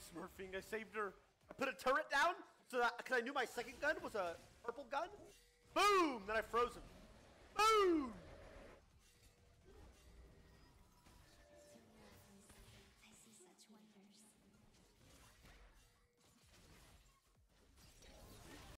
smurfing. I saved her. I put a turret down so that because I knew my second gun was a purple gun. Boom! Then I froze him.